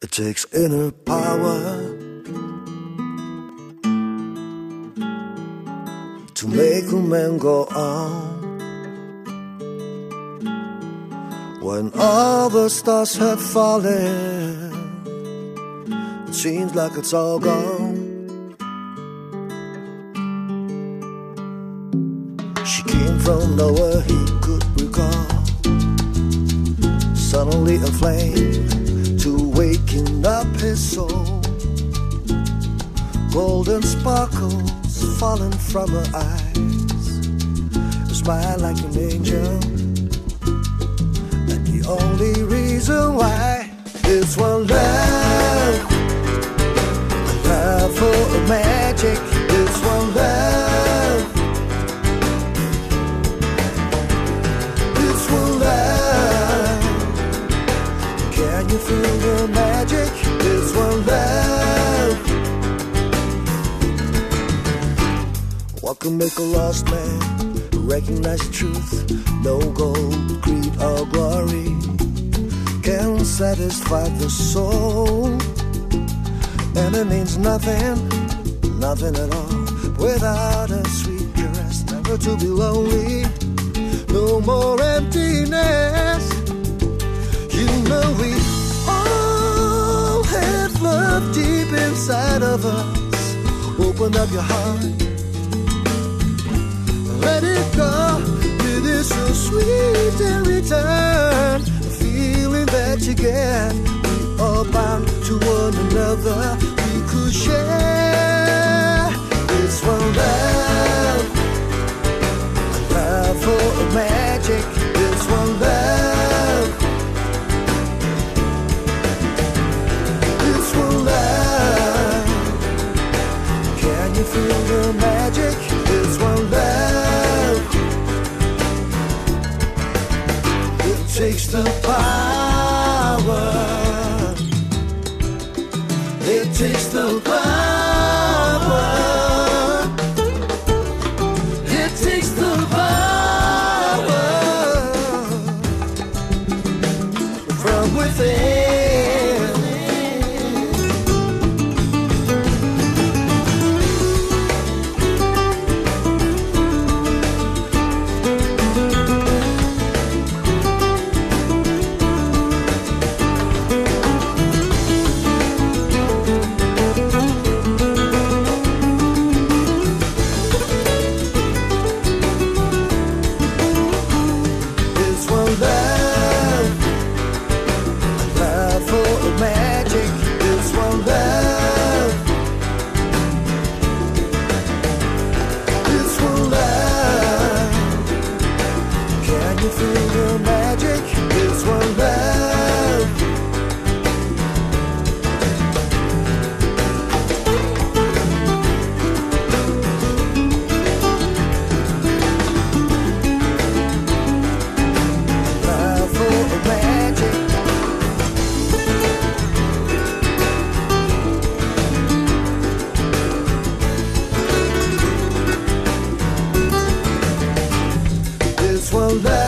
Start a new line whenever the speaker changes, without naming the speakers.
It takes inner power to make a man go on. When all the stars have fallen, it seems like it's all gone. She came from nowhere he could recall, suddenly inflamed up his soul. Golden sparkles falling from her eyes, a smile like an angel. And the only reason why is one love, a love for a magic. It's one love. It's one love. Can you feel the magic? Can make a lost man recognize the truth? No gold, greed, or glory can satisfy the soul. And it means nothing, nothing at all, without a sweet caress. Never to be lonely, no more emptiness. You know we all have love deep inside of us. Open up your heart, that you we are bound to one another. We could share this one love, a love for a magic. This one love. It's one love. Can you feel the magic? It's one love. It takes the power. It takes the power. all that